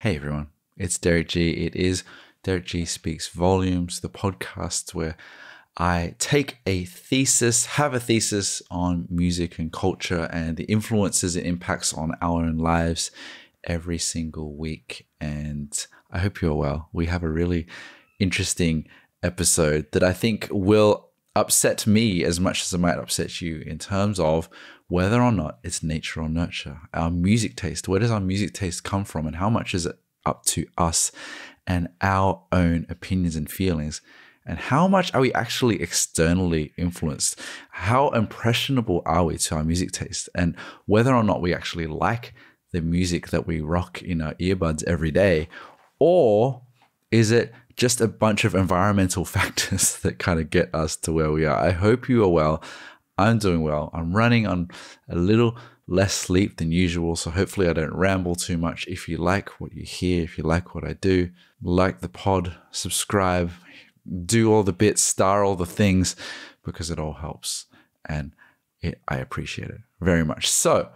Hey everyone, it's Derrick Gee. It is Derrick Gee Speaks Volumes, the podcast where I take a thesis, have a thesis on music and culture and the influences it impacts on our own lives every single week. And I hope you're well. We have a really interesting episode that I think will upset me as much as it might upset you in terms of whether or not it's nature or nurture. Our music taste, where does our music taste come from, and how much is it up to us and our own opinions and feelings? And how much are we actually externally influenced? How impressionable are we to our music taste? And whether or not we actually like the music that we rock in our earbuds every day, or is it just a bunch of environmental factors that kind of get us to where we are? I hope you are well. I'm doing well. I'm running on a little less sleep than usual, so hopefully I don't ramble too much. If you like what you hear, if you like what I do, like the pod, subscribe, do all the bits, star all the things, because it all helps. And it, I appreciate it very much. So,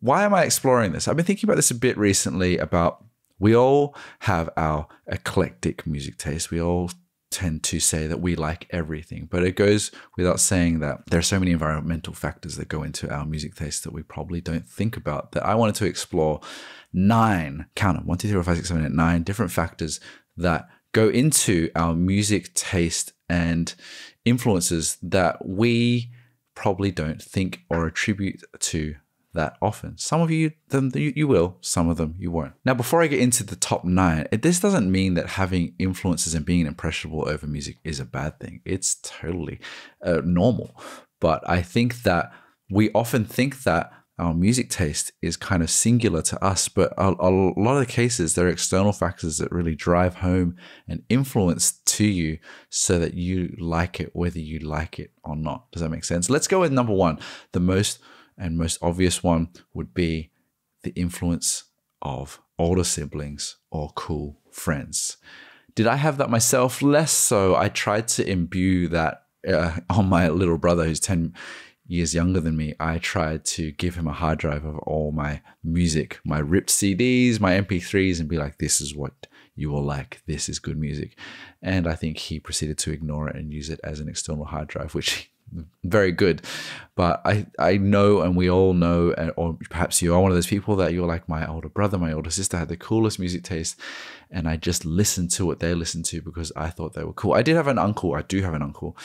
why am I exploring this? I've been thinking about this a bit recently about we all have our eclectic music taste. We all tend to say that we like everything, but it goes without saying that there are so many environmental factors that go into our music taste that we probably don't think about. That I wanted to explore nine, count them, one, two, three, four, five, six, seven, eight, nine different factors that go into our music taste and influences that we probably don't think or attribute to that often. Some of you, them you, you will, some of them you won't. Now, before I get into the top nine, it, this doesn't mean that having influences and being impressionable over music is a bad thing. It's totally uh, normal. But I think that we often think that our music taste is kind of singular to us, but a, a, lot of the cases, there are external factors that really drive home and influence to you so that you like it, whether you like it or not. Does that make sense? Let's go with number one, the most and most obvious one would be the influence of older siblings or cool friends. Did I have that myself? Less so. I tried to imbue that uh, on my little brother who's 10 years younger than me. I tried to give him a hard drive of all my music, my ripped CDs, my MP3s, and be like, this is what you will like. This is good music. And I think he proceeded to ignore it and use it as an external hard drive, which very good. But I, I know, and we all know, or perhaps you are one of those people that you're like, my older brother, my older sister had the coolest music taste. And I just listened to what they listened to because I thought they were cool. I did have an uncle, I do have an uncle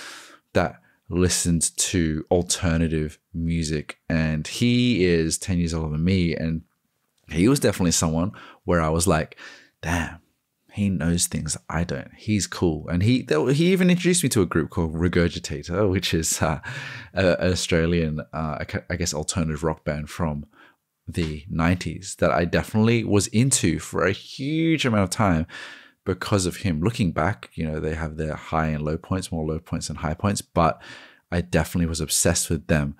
that listened to alternative music. And he is 10 years older than me. And he was definitely someone where I was like, damn, he knows things I don't. He's cool, and he he even introduced me to a group called Regurgitator, which is uh, an Australian, uh, I guess, alternative rock band from the '90s that I definitely was into for a huge amount of time because of him. Looking back, you know, they have their high and low points, more low points than high points, but I definitely was obsessed with them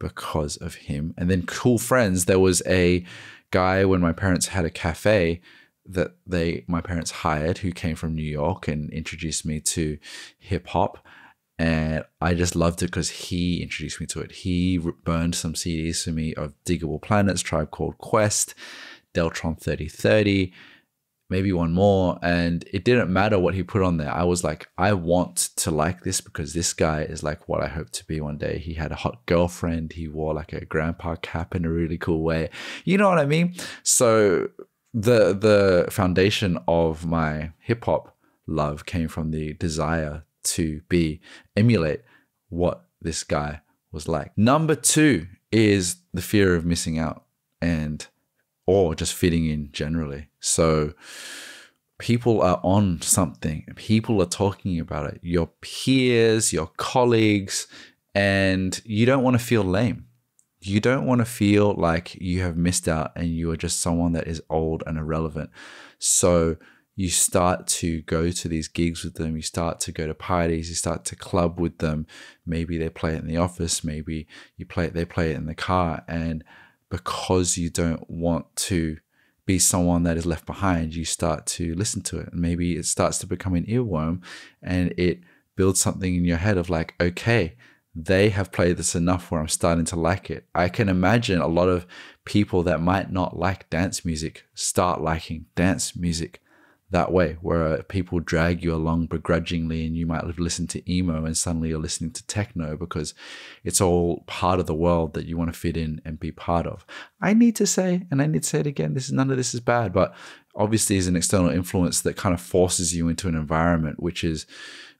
because of him. And then cool friends. There was a guy when my parents had a cafe that they my parents hired who came from New York and introduced me to hip hop and I just loved it because he introduced me to it. He burned some CDs for me of Diggable Planets, Tribe Called Quest, Deltron 3030, maybe one more. And it didn't matter what he put on there. I was like, I want to like this because this guy is like what I hope to be one day. He had a hot girlfriend. He wore like a grandpa cap in a really cool way. You know what I mean? So the the foundation of my hip hop love came from the desire to be emulate what this guy was like. Number 2 is the fear of missing out and or just fitting in generally. So people are on something. People are talking about it. Your peers, your colleagues, and you don't want to feel lame you don't want to feel like you have missed out and you are just someone that is old and irrelevant. So you start to go to these gigs with them, you start to go to parties, you start to club with them. Maybe they play it in the office, maybe you play it, they play it in the car. And because you don't want to be someone that is left behind, you start to listen to it. And maybe it starts to become an earworm and it builds something in your head of like, okay, they have played this enough where I'm starting to like it. I can imagine a lot of people that might not like dance music start liking dance music that way, where people drag you along begrudgingly and you might listen to emo and suddenly you're listening to techno because it's all part of the world that you want to fit in and be part of. I need to say, and I need to say it again, this is none of this is bad, but obviously is an external influence that kind of forces you into an environment which is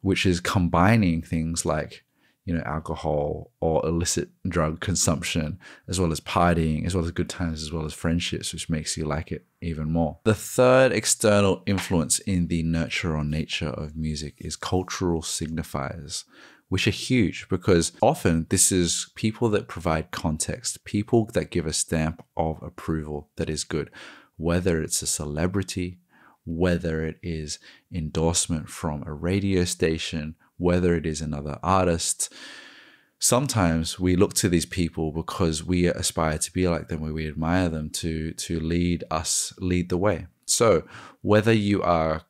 which is combining things like you know, alcohol or illicit drug consumption, as well as partying, as well as good times, as well as friendships, which makes you like it even more. The third external influence in the nurture or nature of music is cultural signifiers, which are huge because often this is people that provide context, people that give a stamp of approval that is good, whether it's a celebrity, whether it is endorsement from a radio station whether it is another artist. Sometimes we look to these people because we aspire to be like them, where we admire them to to lead us, lead the way. So whether you are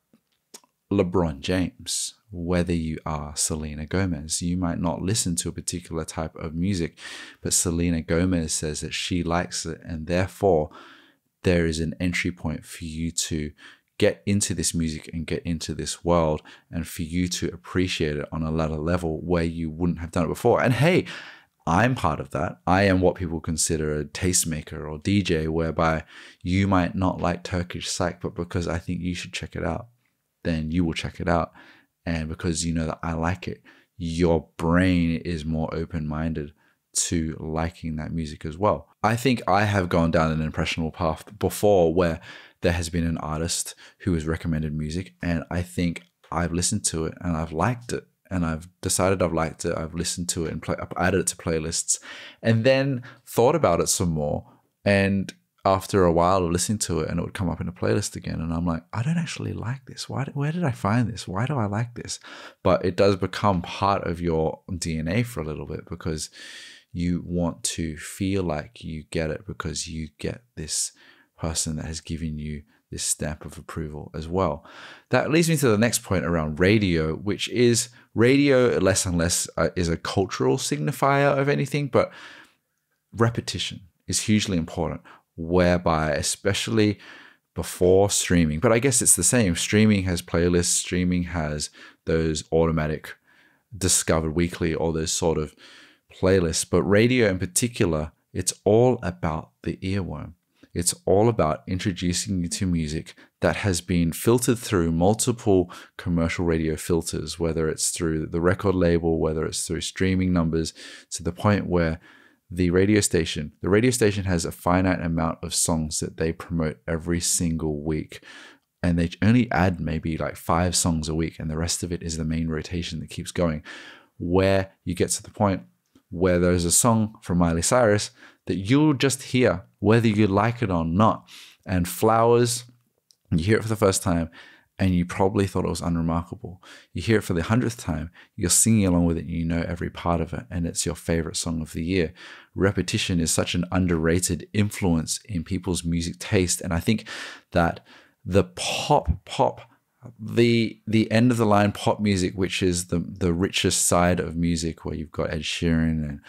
LeBron James, whether you are Selena Gomez, you might not listen to a particular type of music, but Selena Gomez says that she likes it, and therefore there is an entry point for you to get into this music and get into this world and for you to appreciate it on a level where you wouldn't have done it before. And hey, I'm part of that. I am what people consider a tastemaker or DJ, whereby you might not like Turkish psych, but because I think you should check it out, then you will check it out. And because you know that I like it, your brain is more open minded to liking that music as well. I think I have gone down an impressionable path before where there has been an artist who has recommended music, and I think I've listened to it and I've liked it and I've decided I've liked it. I've listened to it and play, I've added it to playlists, and then thought about it some more. And after a while of listening to it, and it would come up in a playlist again, and I'm like, I don't actually like this. Why? Where did I find this? Why do I like this? But it does become part of your DNA for a little bit because you want to feel like you get it because you get this person that has given you this stamp of approval as well. That leads me to the next point around radio, which is radio less and less uh, is a cultural signifier of anything, but repetition is hugely important, whereby, especially before streaming, but I guess it's the same. Streaming has playlists, streaming has those automatic discovered weekly or those sort of playlists, but radio in particular, it's all about the earworm. It's all about introducing you to music that has been filtered through multiple commercial radio filters, whether it's through the record label, whether it's through streaming numbers, to the point where the radio station, the radio station has a finite amount of songs that they promote every single week. And they only add maybe like five songs a week, and the rest of it is the main rotation that keeps going. Where you get to the point where there's a song from Miley Cyrus that you'll just hear whether you like it or not. And Flowers, you hear it for the first time and you probably thought it was unremarkable. You hear it for the hundredth time, you're singing along with it, and you know every part of it, and it's your favorite song of the year. Repetition is such an underrated influence in people's music taste, and I think that the pop, pop, the the end of the line pop music, which is the the richest side of music, where you've got Ed Sheeran and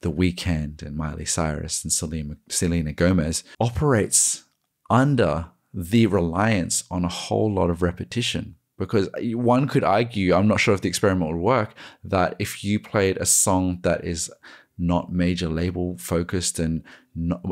the Weeknd and Miley Cyrus and Selena, Selena Gomez operates under the reliance on a whole lot of repetition. Because one could argue, I'm not sure if the experiment would work, that if you played a song that is not major label focused and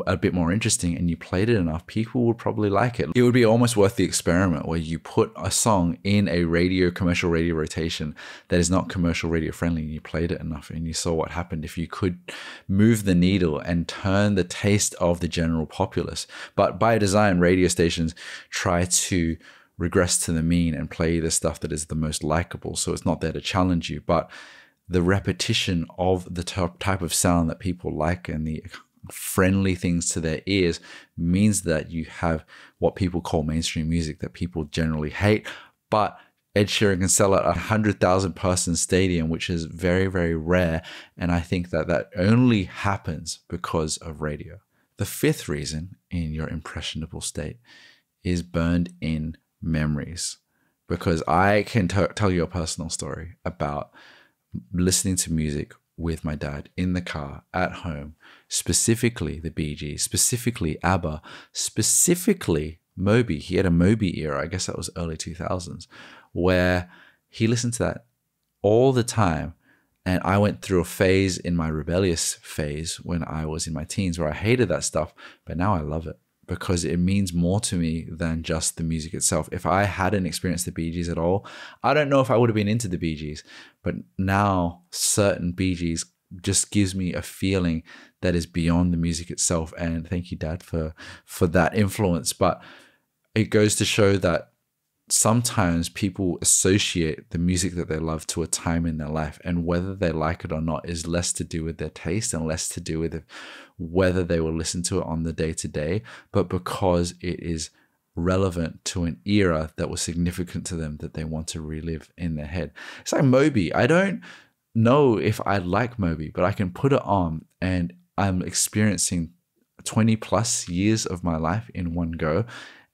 a bit more interesting and you played it enough, people would probably like it. It would be almost worth the experiment where you put a song in a radio, commercial radio rotation that is not commercial radio friendly and you played it enough and you saw what happened if you could move the needle and turn the taste of the general populace. But by design, radio stations try to regress to the mean and play the stuff that is the most likable. So it's not there to challenge you, but the repetition of the type of sound that people like and the friendly things to their ears means that you have what people call mainstream music that people generally hate. But Ed Sheeran can sell at a hundred thousand person stadium, which is very, very rare. And I think that that only happens because of radio. The fifth reason in your impressionable state is burned in memories. Because I can t- tell you a personal story about listening to music with my dad in the car at home, specifically the Gees, specifically ABBA, specifically Moby. He had a Moby era, I guess that was early 2000s, where he listened to that all the time. And I went through a phase in my rebellious phase when I was in my teens where I hated that stuff, but now I love it because it means more to me than just the music itself. If I hadn't experienced the Bee Gees at all, I don't know if I would have been into the Bee Gees. But now, certain Bee Gees just gives me a feeling that is beyond the music itself. And thank you, Dad, for for that influence. But it goes to show that sometimes people associate the music that they love to a time in their life and whether they like it or not is less to do with their taste and less to do with whether they will listen to it on the day to day but because it is relevant to an era that was significant to them that they want to relive in their head. It's like moby. I don't know if i like moby but i can put it on and i'm experiencing 20 plus years of my life in one go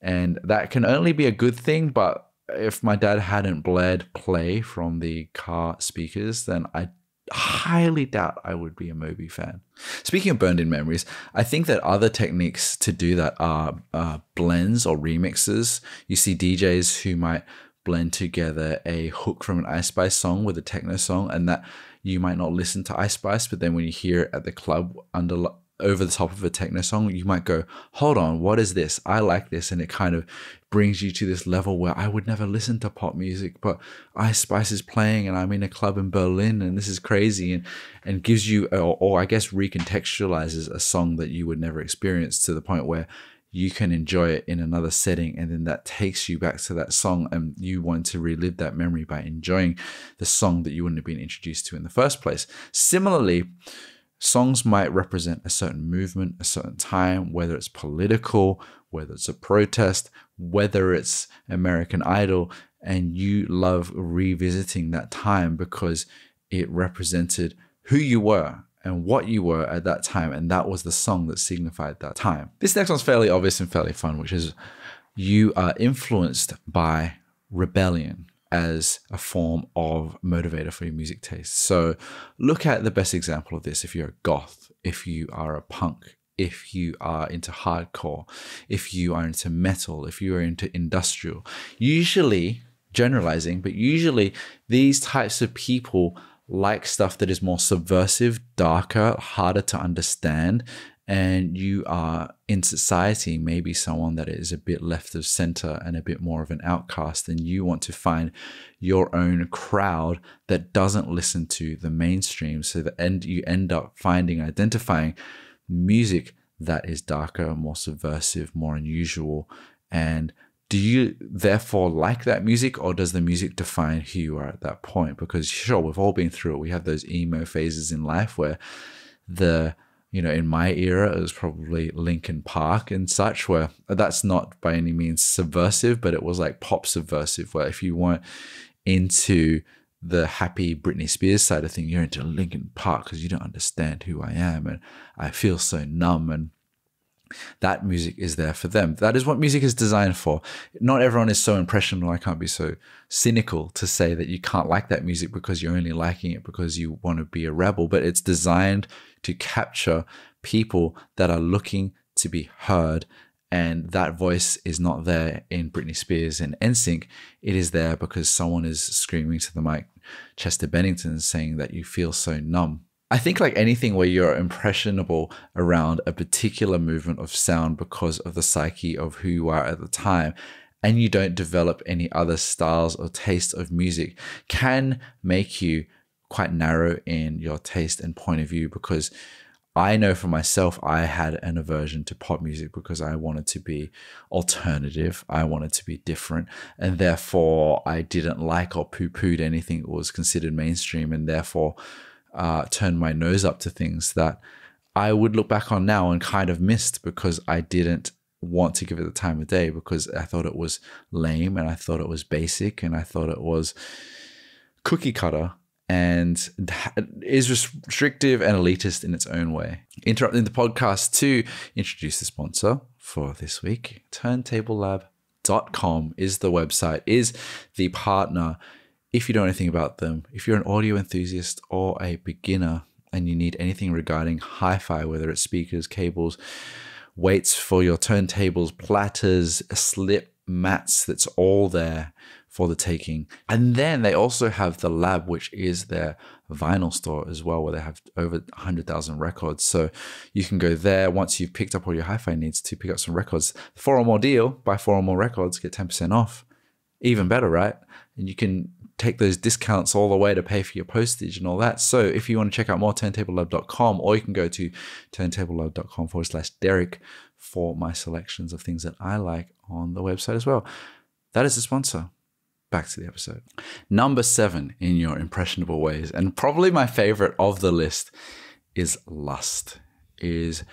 and that can only be a good thing. But if my dad hadn't bled play from the car speakers, then I highly doubt I would be a Moby fan. Speaking of burned in memories, I think that other techniques to do that are uh, blends or remixes. You see DJs who might blend together a hook from an Ice Spice song with a techno song, and that you might not listen to Ice Spice, but then when you hear it at the club under over the top of a techno song, you might go, hold on, what is this? I like this. And it kind of brings you to this level where I would never listen to pop music, but Ice Spice is playing and I'm in a club in Berlin and this is crazy and, and gives you, or, or I guess recontextualizes a song that you would never experience to the point where you can enjoy it in another setting and then that takes you back to that song and you want to relive that memory by enjoying the song that you wouldn't have been introduced to in the first place. Similarly, Songs might represent a certain movement, a certain time, whether it's political, whether it's a protest, whether it's American Idol, and you love revisiting that time because it represented who you were and what you were at that time. And that was the song that signified that time. This next one's fairly obvious and fairly fun, which is you are influenced by rebellion as a form of motivator for your music taste. So look at the best example of this if you're a goth, if you are a punk, if you are into hardcore, if you are into metal, if you are into industrial. Usually, generalizing, but usually these types of people like stuff that is more subversive, darker, harder to understand, and you are in society maybe someone that is a bit left of center and a bit more of an outcast and you want to find your own crowd that doesn't listen to the mainstream. So that end you end up finding identifying music that is darker more subversive more unusual. And do you therefore like that music or does the music define who you are at that point? Because sure we've all been through it. We have those emo phases in life where the you know, in my era, it was probably Linkin Park and such, where that's not by any means subversive, but it was like pop subversive, where if you weren't into the happy Britney Spears side of thing, you're into Linkin Park because you don't understand who I am and I feel so numb and that music is there for them. That is what music is designed for. Not everyone is so impressionable. I can't be so cynical to say that you can't like that music because you're only liking it because you want to be a rebel, but it's designed to capture people that are looking to be heard. And that voice is not there in Britney Spears and NSYNC. It is there because someone is screaming to the mic, Chester Bennington, saying that you feel so numb I think like anything where you're impressionable around a particular movement of sound because of the psyche of who you are at the time and you don't develop any other styles or taste of music can make you quite narrow in your taste and point of view because I know for myself, I had an aversion to pop music because I wanted to be alternative. I wanted to be different. And therefore, I didn't like or poo pooed anything that was considered mainstream. And therefore, uh, turned my nose up to things that I would look back on now and kind of missed because I didn't want to give it the time of day because I thought it was lame and I thought it was basic and I thought it was cookie cutter and is restrictive and elitist in its own way. Interrupting the podcast to introduce the sponsor for this week. Turntablelab.com is the website, is the partner if you know anything about them, if you're an audio enthusiast or a beginner and you need anything regarding hi fi, whether it's speakers, cables, weights for your turntables, platters, slip mats, that's all there for the taking. And then they also have the lab, which is their vinyl store as well, where they have over 100,000 records. So you can go there once you've picked up all your hi fi needs to pick up some records. Four or more deal, buy four or more records, get 10% off. Even better, right? And you can take those discounts all the way to pay for your postage and all that. So if you want to check out more, turntablelab.com, or you can go to turntablelab.com forward slash Derrick for my selections of things that I like on the website as well. That is the sponsor. Back to the episode. Number seven in your impressionable ways, and probably my favorite of the list is lust, is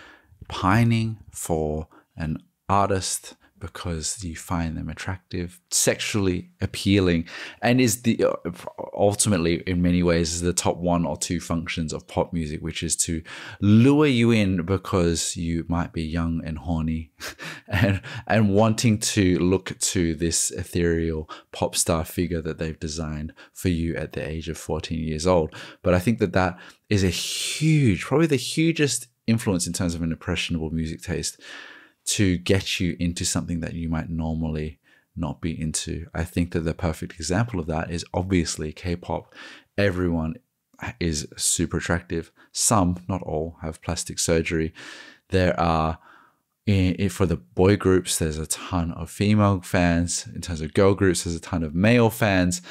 pining for an artist because you find them attractive, sexually appealing, and is the uh, ultimately in many ways is the top one or two functions of pop music, which is to lure you in because you might be young and horny, and and wanting to look to this ethereal pop star figure that they've designed for you at the age of 14 years old. But I think that that is a huge, probably the hugest influence in terms of an impressionable music taste to get you into something that you might normally not be into. I think that the perfect example of that is obviously K pop. Everyone is super attractive. Some, not all, have plastic surgery. There are, for the boy groups, there's a ton of female fans. In terms of girl groups, there's a ton of male fans.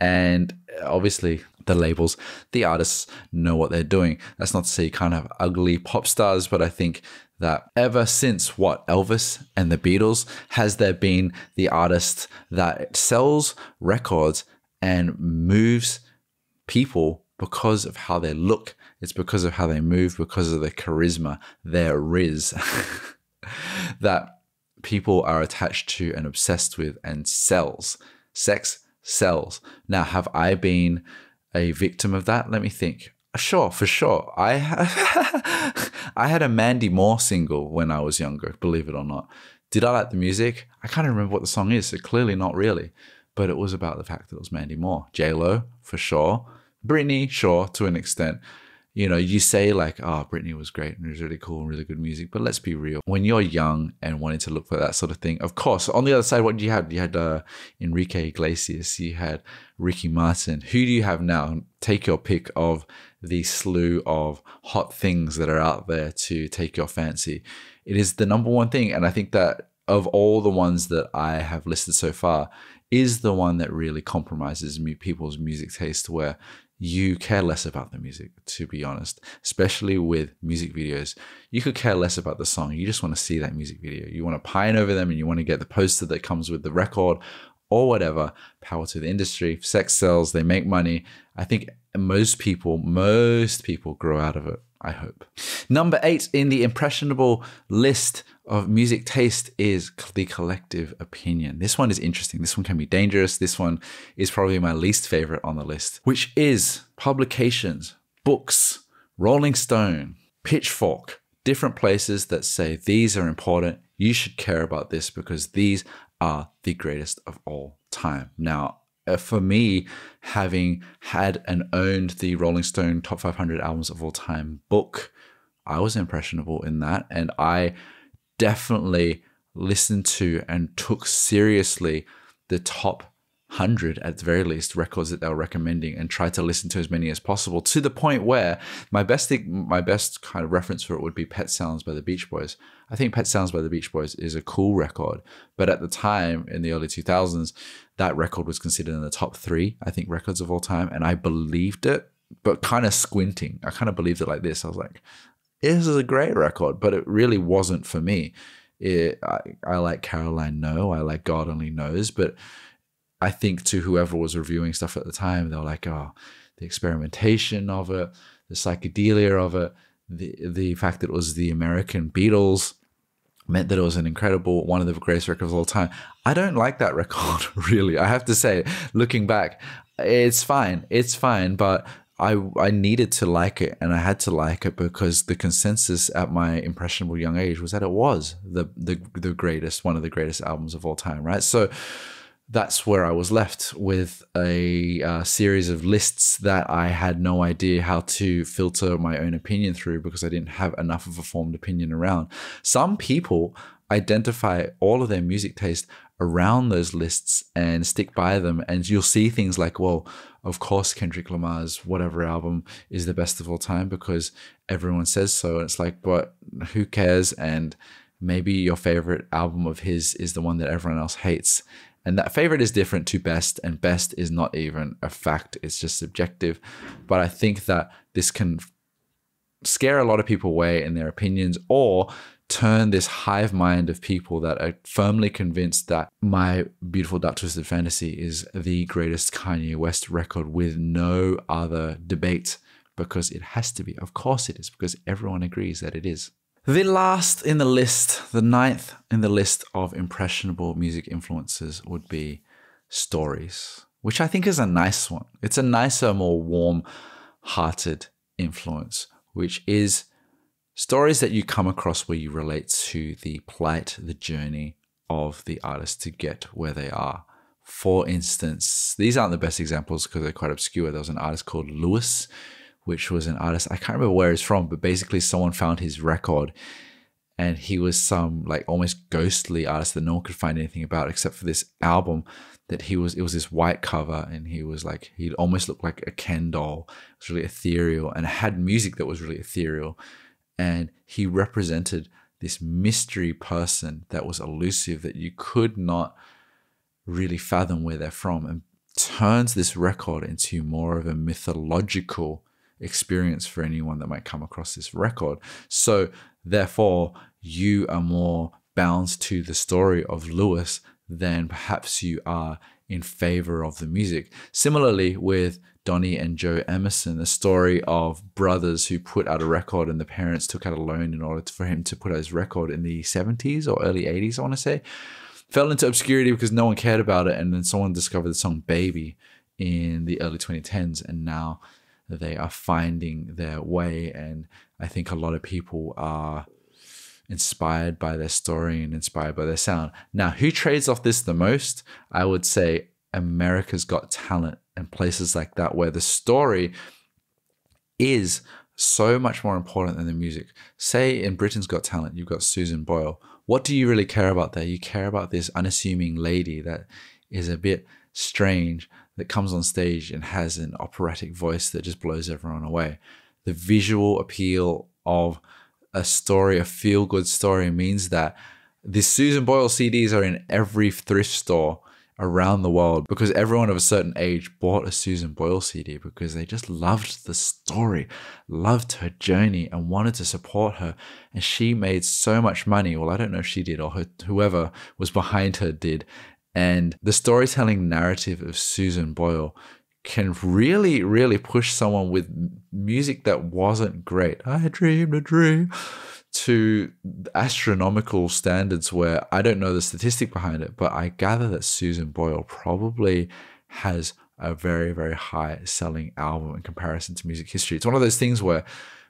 And uh, obviously, the labels, the artists know what they're doing. That's not to say you can't have ugly pop stars, but I think that ever since what Elvis and the Beatles has there been the artist that sells records and moves people because of how they look. It's because of how they move, because of their charisma, their riz, that people are attached to and obsessed with and sells. Sex sells. Now, have I been a victim of that? Let me think. Sure, for sure. I I had a Mandy Moore single when I was younger, believe it or not. Did I like the music? I can't remember what the song is, so clearly not really. But it was about the fact that it was Mandy Moore. J Lo, for sure. Britney, sure, to an extent you know, you say like, oh, Britney was great and it was really cool and really good music. But let's be real. When you're young and wanting to look for that sort of thing, of course, on the other side, what you have? You had uh, Enrique Iglesias, you had Ricky Martin. Who do you have now? Take your pick of the slew of hot things that are out there to take your fancy. It is the number one thing. And I think that of all the ones that I have listed so far, is the one that really compromises people's music taste where you care less about the music, to be honest, especially with music videos. You could care less about the song. You just want to see that music video. You want to pine over them and you want to get the poster that comes with the record or whatever. Power to the industry. Sex sells, they make money. I think most people, most people grow out of it. I hope. Number eight in the impressionable list of music taste is the collective opinion. This one is interesting. This one can be dangerous. This one is probably my least favorite on the list, which is publications, books, Rolling Stone, Pitchfork, different places that say these are important. You should care about this because these are the greatest of all time. Now, Uh, for me, having had and owned the Rolling Stone Top 500 Albums of All Time book, I was impressionable in that. And I definitely listened to and took seriously the top 100 at the very least records that they were recommending and tried to listen to as many as possible to the point where my best thing, my best kind of reference for it would be Pet Sounds by the Beach Boys. I think Pet Sounds by the Beach Boys is a cool record, but at the time in the early 2000s, that record was considered in the top 3, I think records of all time and I believed it, but kind of squinting. I kind of believed it like this. I was like, this is a great record, but it really wasn't for me. It, I, I like Caroline No, I like God Only Knows, but I think to whoever was reviewing stuff at the time, they were like, oh, the experimentation of it, the psychedelia of it, the the fact that it was the American Beatles meant that it was an incredible one of the greatest records of all time. I don't like that record really. I have to say, looking back, it's fine. It's fine, but I I needed to like it and I had to like it because the consensus at my impressionable young age was that it was the the the greatest one of the greatest albums of all time, right? So that's where I was left with a uh, series of lists that I had no idea how to filter my own opinion through because I didn't have enough of a formed opinion around. Some people identify all of their music taste around those lists and stick by them, and you'll see things like, well, of course, Kendrick Lamar's whatever album is the best of all time because everyone says so. And it's like, but who cares? And maybe your favorite album of his is the one that everyone else hates and that favorite is different to best, and best is not even a fact, it's just subjective. But I think that this can scare a lot of people away in their opinions or turn this hive mind of people that are firmly convinced that my beautiful dark twisted fantasy is the greatest Kanye West record with no other debate because it has to be. Of course it is because everyone agrees that it is. The last in the list, the ninth in the list of impressionable music influences would be stories, which I think is a nice one. It's a nicer, more warm hearted influence, which is stories that you come across where you relate to the plight, the journey of the artist to get where they are. For instance, these aren't the best examples because they're quite obscure. There was an artist called Lewis which was an artist. I can't remember where he's from, but basically someone found his record and he was some like almost ghostly artist that no one could find anything about except for this album that he was it was this white cover and he was like he almost looked like a Ken doll. It was really ethereal and had music that was really ethereal. And he represented this mystery person that was elusive that you could not really fathom where they're from and turns this record into more of a mythological experience for anyone that might come across this record. So, therefore, you are more bound to the story of Lewis than perhaps you are in favor of the music. Similarly, with Donny and Joe Emerson, the story of brothers who put out a record and the parents took out a loan in order for him to put out his record in the 70s or early 80s, I want to say, fell into obscurity because no one cared about it. And then someone discovered the song Baby in the early 2010s. And now they are finding their way. And I think a lot of people are inspired by their story and inspired by their sound. Now, who trades off this the most? I would say America's Got Talent and places like that, where the story is so much more important than the music. Say in Britain's Got Talent, you've got Susan Boyle. What do you really care about there? You care about this unassuming lady that is a bit strange that comes on stage and has an operatic voice that just blows everyone away. The visual appeal of a story, a feel good story, means that the Susan Boyle CDs are in every thrift store around the world because everyone of a certain age bought a Susan Boyle CD because they just loved the story, loved her journey, and wanted to support her. And she made so much money. Well, I don't know if she did or her, whoever was behind her did. And the storytelling narrative of Susan Boyle can really, really push someone with music that wasn't great. I dreamed a dream to astronomical standards where I don't know the statistic behind it, but I gather that Susan Boyle probably has a very, very high selling album in comparison to music history. It's one of those things where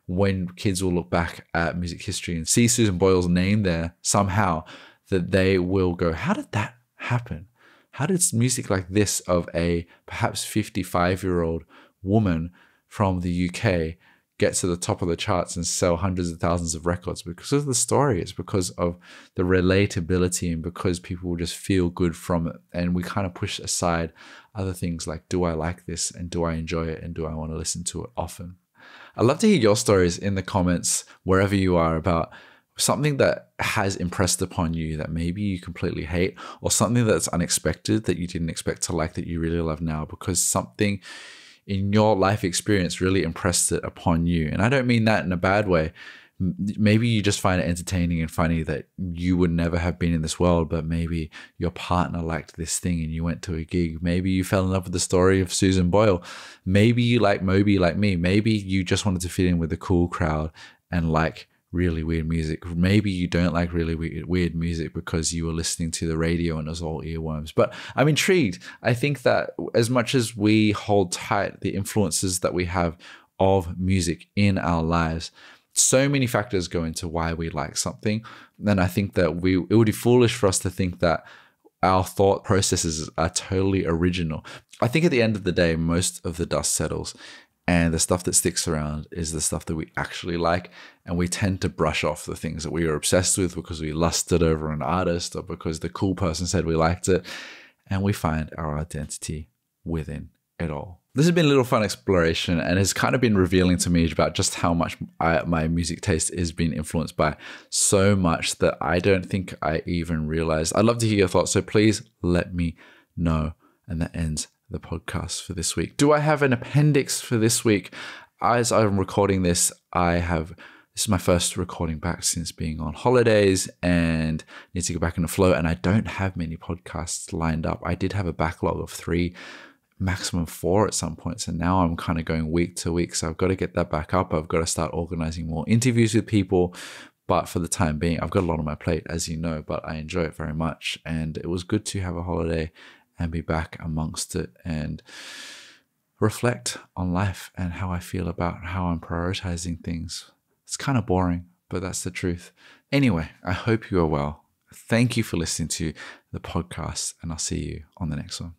when kids will look back at music history and see Susan Boyle's name there somehow, that they will go, How did that happen? How did music like this of a perhaps 55 year old woman from the UK get to the top of the charts and sell hundreds of thousands of records? Because of the story, it's because of the relatability and because people just feel good from it. And we kind of push aside other things like, do I like this? And do I enjoy it? And do I want to listen to it often? I'd love to hear your stories in the comments, wherever you are, about something that has impressed upon you that maybe you completely hate, or something that's unexpected that you didn't expect to like that you really love now because something in your life experience really impressed it upon you. And I don't mean that in a bad way. Maybe you just find it entertaining and funny that you would never have been in this world, but maybe your partner liked this thing and you went to a gig. Maybe you fell in love with the story of Susan Boyle. Maybe you like Moby like me. Maybe you just wanted to fit in with the cool crowd and like really weird music. Maybe you don't like really weird weird music because you were listening to the radio and it was all earworms. But I'm intrigued. I think that as much as we hold tight the influences that we have of music in our lives, so many factors go into why we like something. And I think that we it would be foolish for us to think that our thought processes are totally original. I think at the end of the day, most of the dust settles and the stuff that sticks around is the stuff that we actually like. And we tend to brush off the things that we are obsessed with because we lusted over an artist or because the cool person said we liked it. And we find our identity within it all. This has been a little fun exploration and has kind of been revealing to me about just how much I, my music taste is being influenced by so much that I don't think I even realized. I'd love to hear your thoughts. So please let me know. And that ends the podcast for this week. Do I have an appendix for this week? As I'm recording this, I have this is my first recording back since being on holidays and need to go back in the flow. And I don't have many podcasts lined up. I did have a backlog of three maximum four at some points. And now I'm kind of going week to week. So I've got to get that back up. I've got to start organizing more interviews with people. But for the time being, I've got a lot on my plate, as you know, but I enjoy it very much. And it was good to have a holiday and be back amongst it and reflect on life and how I feel about how I'm prioritizing things. It's kind of boring, but that's the truth. Anyway, I hope you are well. Thank you for listening to the podcast, and I'll see you on the next one.